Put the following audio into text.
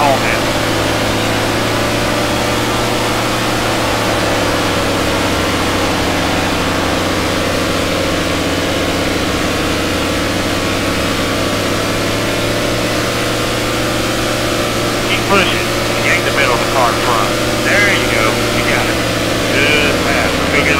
all now. Keep pushing. Yank the middle of the car in front. There you go. You got it. Good pass. Big